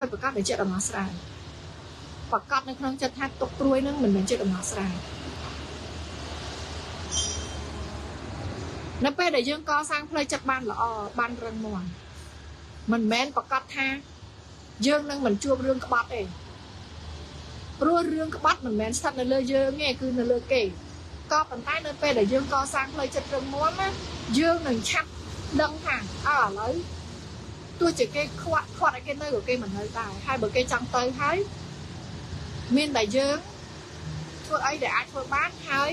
ប្រកាសដែលជាដំណោះស្រាយប្រកាសនៅក្នុងចិត្តថាទុកព្រួយនឹងមិនមែនជាដំណោះស្រាយនៅពេលដែលយើងកសាងផ្លូវចិត្តបានល្អបានរឹងមាំមិនមែនប្រកាសថាយើងនឹងមិនជួបរឿងក្បត់ទេព្រោះរឿងក្បត់មិនមែនស្ថិតនៅលើយើងទេគឺនៅលើគេក៏ប៉ុន្តែនៅពេលដែលយើងកសាងផ្លូវចិត្តរឹងមាំណាយើងនឹងឆាប់ដឹងថាអើឥឡូវ ទោះជាគេខ្វាក់ខ្វាត់ឲ្យគេនៅក៏គេមិននៅដែរហើយបើគេចង់ទៅហើយមានតែយើងធ្វើអីដែលអាចធ្វើបានហើយ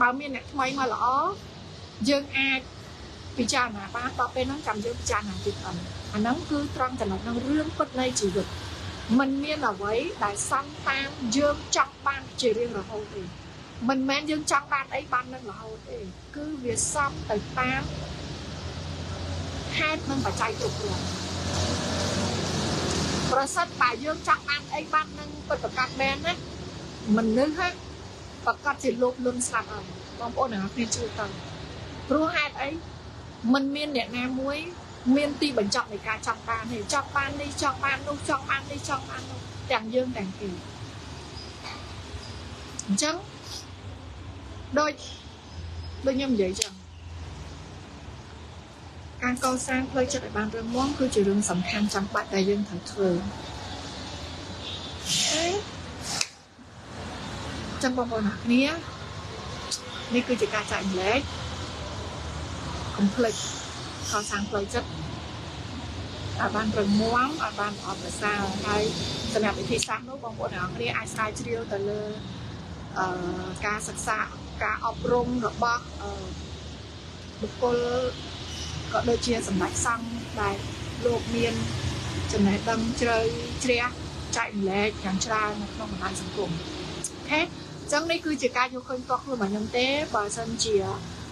បើមានអ្នកថ្មីមកល្អយើងអាចពិចារណាបានដល់ពេលហ្នឹងចាំយើងពិចារណាទៀតអត់អាហ្នឹងគឺត្រង់ចំណុចហ្នឹងរឿងពិតនៃជីវិតมันមានអ្វីដែលសំតាមយើងចង់បានជារៀងរហូតទេមិនមែនយើងចង់បានអីបាននឹងរហូតទេគឺវាសំទៅតាម ហេតុនិងបច្ច័យគ្រប់គ្រងប្រសិនបើយើងចង់បានអីបាននឹងពិតប្រកបមែនណាមនុស្សហ្នឹងប្រកាសជាលោភលន់ស្លាប់ហើយបងប្អូនទាំងអស់គ្នាជឿទៅព្រោះហេតុអីมันមានអ្នកណាមួយ មានទីបញ្ចប់នៃការចង់បានទេចង់បាននេះចង់បាននោះចង់បាននេះចង់បាននោះទាំងយើងទាំងគេអញ្ចឹងដូចដូចខ្ញុំនិយាយចឹង ការកសាងផ្លូវចិត្តឲ្យបានរឹងមាំគឺជារឿងសំខាន់ចាំបាច់ដែលយើងត្រូវធ្វើចាំបងប្អូនអ្នកគ្នានេះគឺជាការចែកម្លែកកុំភ្លេចកសាងផ្លូវចិត្តឲ្យបានរឹងមាំឲ្យបានល្អប្រសើរហើយសម្រាប់វិធីសាស្ត្រនោះបងប្អូនទាំងអស់គ្នាអាចស្រាវជ្រាវទៅលើអឺការសិក្សាការអប់រំរបស់អឺបុគ្គល ក៏ដូចជាសម្ដេចសង្ឃដែលលោកមានចំណេះដឹងជ្រៅជ្រះចែកម្លែកយ៉ាងច្រើននៅក្នុងបណ្ដាញសង្គមអូខេអញ្ចឹងនេះគឺជាការយកឃើញផ្ទាល់ខ្លួនរបស់ខ្ញុំទេបើសិនជា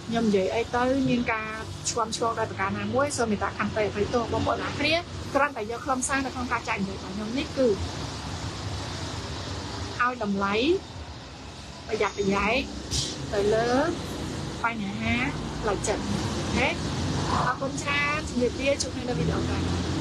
ខ្ញុំនិយាយអីទៅមានការឆ្លំឆ្លងដោយប្រការណាមួយសូមមេត្តាខន្តីអភ័យទោសបងប្អូនអ្នកគ្នាគ្រាន់តែយកខ្លឹមសារនៅក្នុងការចែកនិយាយរបស់ខ្ញុំនេះគឺឲ្យតម្លៃប្រយ័ត្នប្រយែងទៅលើបញ្ហាផ្លូវចិត្តអូខេ អរគុណច្រើនជំរាបលាជួបគ្នានៅវីដេអូក្រោយ